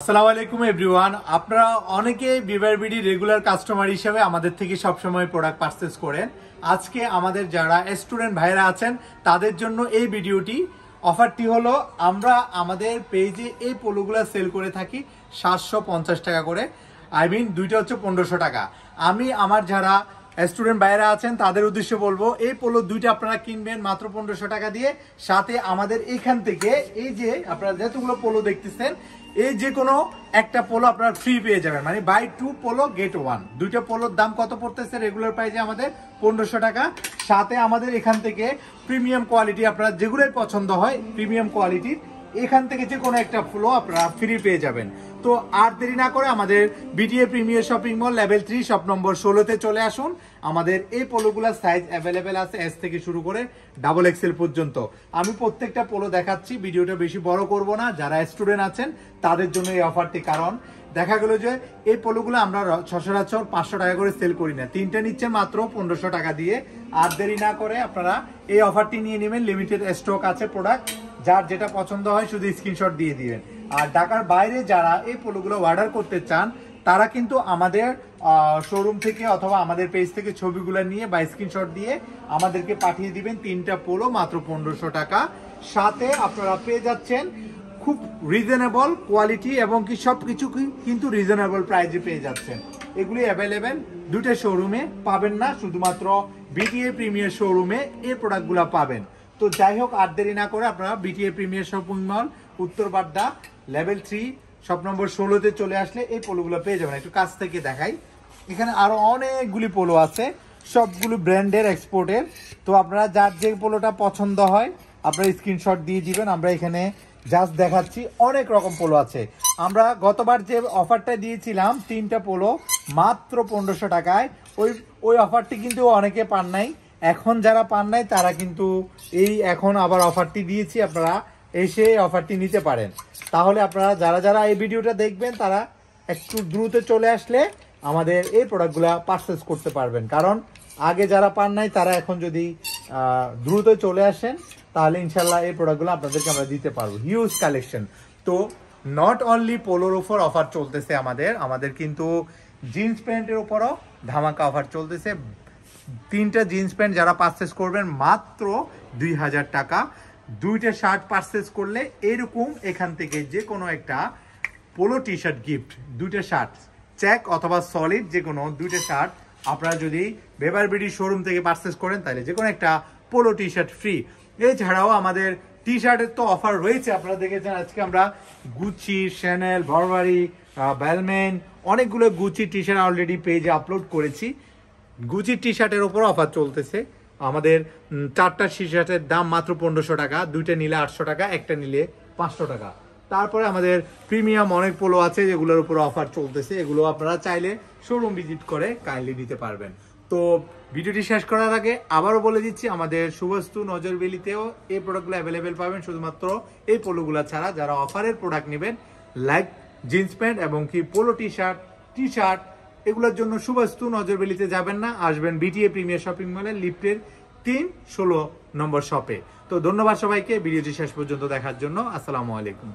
আসসালামু আলাইকুম এভরিওয়ান আপনারা অনেকে বিডি রেগুলার কাস্টমার হিসেবে আমাদের থেকে সবসময় প্রোডাক্ট পারচেস করেন। আজকে আমাদের যারা স্টুডেন্ট ভাইরা আছেন, তাদের জন্য এই ভিডিওটি। অফারটি হলো, আমরা আমাদের পেজে এই পোলোগুলো সেল করে থাকি সাতশো পঞ্চাশ টাকা করে। আই মিন দুইটা হচ্ছে পনেরোশো টাকা। আমি, আমার যারা স্টুডেন্ট বাইরে আছেন, তাদের উদ্দেশ্যে বলব, এই পোলো দুইটা আপনারা কিনবেন মাত্র পনেরোশো টাকা দিয়ে। সাথে আমাদের এখান থেকে এই যে আপনারা যতগুলো পোলো দেখতেছেন, এই যে কোনো একটা পোলো আপনারা ফ্রি পেয়ে যাবেন। মানে buy two polo get one দুইটা পোলোর দাম কত পড়তেছে রেগুলার প্রাইসে আমাদের পনেরোশো টাকা। সাথে আমাদের এখান থেকে প্রিমিয়াম কোয়ালিটি আপনারা যেগুলোই পছন্দ হয় প্রিমিয়াম কোয়ালিটির এখান থেকে যে কোনো একটা ফ্লো আপনারা ফ্রি পেয়ে যাবেন। তো আর দেরি না করে আমাদের BTA premier shopping mall level three shop number ষোলোতে চলে আসুন। আমাদের এই পোলোগুলোর সাইজ অ্যাভেলেবেল আছে এস থেকে শুরু করে ডাবল এক্সেল পর্যন্ত। আমি প্রত্যেকটা পোলো দেখাচ্ছি, ভিডিওটা বেশি বড় করব না। যারা স্টুডেন্ট আছেন, তাদের জন্য এই অফারটি কারণ। দেখা গেল যে এই পোলোগুলো আমরা সচরাচর পাঁচশো টাকা করে সেল করি না। তিনটা নিচ্ছেন মাত্র পনেরোশো টাকা দিয়ে। আর দেরি না করে আপনারা এই অফারটি নিয়ে নেবেন। লিমিটেড স্টক আছে প্রোডাক্ট যার যেটা পছন্দ হয় শুধু স্ক্রিনশট দিয়ে দিবেন। আর ঢাকার বাইরে যারা এই পোলোগুলো অর্ডার করতে চান, তারা কিন্তু আমাদের শোরুম থেকে অথবা আমাদের পেজ থেকে ছবিগুলো নিয়ে বা স্ক্রিনশট দিয়ে আমাদেরকে পাঠিয়ে দিবেন। তিনটা পোলো মাত্র পনেরোশো টাকা। সাথে আপনারা পেয়ে যাচ্ছেন খুব রিজনেবল কোয়ালিটি এবং কি সব কিছু কিন্তু রিজনেবল প্রাইজে পেয়ে যাচ্ছেন। এগুলি অ্যাভেলেবেল দুটো শোরুমে পাবেন না, শুধুমাত্র বিটিএ প্রিমিয়ার শোরুমে এই প্রোডাক্টগুলো পাবেন। তো যাই হোক, আর দেরি না করে আপনারা BTA premier shopping mall Uttar Badda level three shop number ষোলোতে চলে আসলে এই পোলোগুলো পেয়ে যাবেন। একটু কাছ থেকে দেখাই। এখানে আরও অনেকগুলি পোলো আছে, সবগুলো ব্র্যান্ডের এক্সপোর্টের তো আপনারা যার যে পোলোটা পছন্দ হয়, আপনারা স্ক্রিনশট দিয়ে দিবেন। আমরা এখানে জাস্ট দেখাচ্ছি, অনেক রকম পোলো আছে। আমরা গতবার যে অফারটা দিয়েছিলাম, তিনটা পোলো, মাত্র পনেরোশো টাকায়। ওই ওই অফারটি কিন্তু অনেকে পান নাই। এখন যারা পান নাই, তারা কিন্তু এই এখন আবার অফারটি দিয়েছি, আপনারা এসে অফারটি নিতে পারেন। তাহলে আপনারা যারা যারা এই ভিডিওটা দেখবেন, তারা একটু দ্রুত চলে আসলে আমাদের এই প্রোডাক্টগুলো পারচেস করতে পারবেন। কারণ আগে যারা পান নাই, তারা এখন যদি দ্রুত চলে আসেন, তাহলে ইনশাল্লাহ এই প্রোডাক্টগুলো আপনাদেরকে আমরা দিতে পারব। হিউজ কালেকশন তো নট অনলি পোলোর ওপর অফার চলতেছে আমাদের আমাদের কিন্তু জিন্স প্যান্টের উপরও ধামাকা অফার চলতেছে। তিনটা জিন্স প্যান্ট যারা পারচেস করবেন, মাত্র দুই হাজার টাকা। দুইটা শার্ট পারচেস করলে এরকম এখান থেকে যে কোনো একটা পোলো টি শার্ট গিফট দুইটা শার্ট চেক অথবা সলিড যে কোনো দুইটা শার্ট আপনারা যদি বেবার বিডি শোরুম থেকে পারচেস করেন, তাহলে যে কোনো একটা পোলো টি শার্ট ফ্রি এছাড়াও আমাদের টি শার্টের তো অফার রয়েছে, আপনারা দেখেছেন আজকে আমরা গুচি শ্যানেল বরবারি ব্যালমেন অনেকগুলো গুচি টি শার্ট অলরেডি পেজে আপলোড করেছি। গুচি টি শার্টের ওপর অফার চলতেছে। আমাদের চারটা টি শার্টের দাম মাত্র পনেরোশো টাকা, দুইটা নিলে আটশো টাকা, একটা নিলে পাঁচশো টাকা। তারপরে আমাদের প্রিমিয়াম অনেক পোলো আছে যেগুলোর উপর অফার চলতেছে, এগুলো আপনারা চাইলে শোরুম ভিজিট করে কাইন্ডলি নিতে পারবেন। তো ভিডিওটি শেষ করার আগে আবারও বলে দিচ্ছি, আমাদের সুবস্তু নজরবেলিতেও এই প্রোডাক্টগুলো অ্যাভেলেবেল পাবেন, শুধুমাত্র এই পোলোগুলো ছাড়া। যারা অফারের প্রোডাক্ট নেবেন লাইক জিন্স প্যান্ট এবং কি polo T shirt T shirt এগুলোর জন্য সুবস্তু নজরবেলিতে যাবেন না, আসবেন বিটিএ প্রিমিয়ার শপিং মলে লিফটের তিন ষোলো নম্বর শপে তো ধন্যবাদ সবাইকে, ভিডিওটি শেষ পর্যন্ত দেখার জন্য, আসসালামু আলাইকুম।